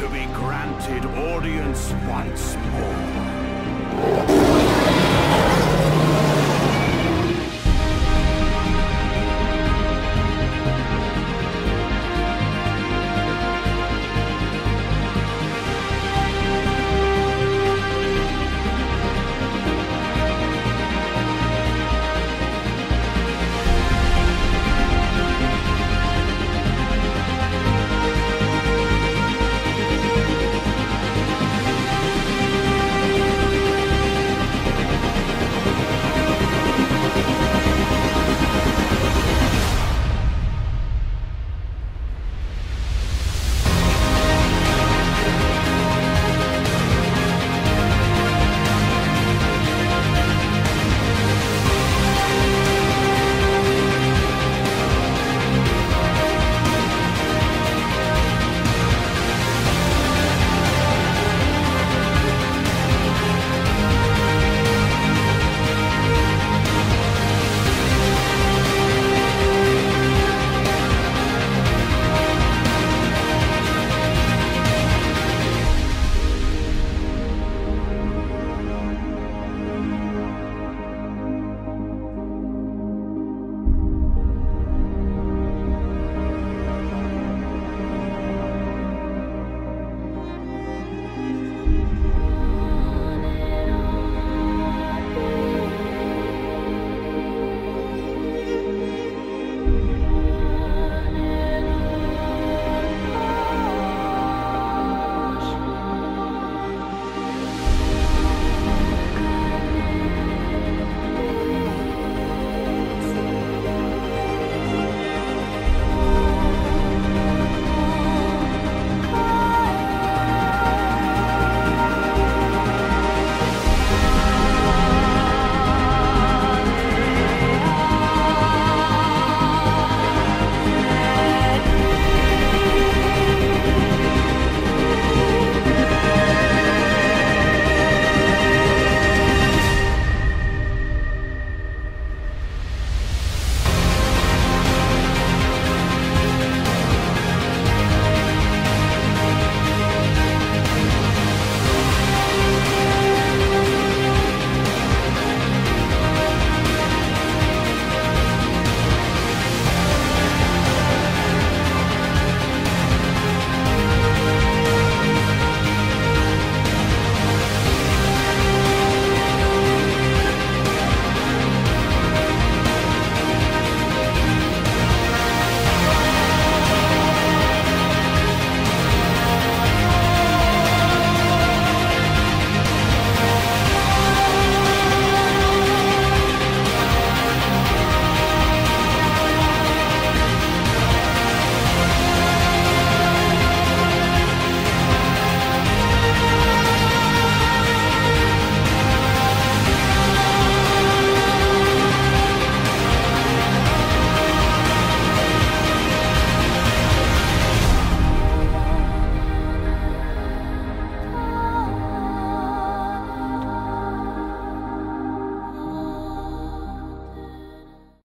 to be granted audience once more.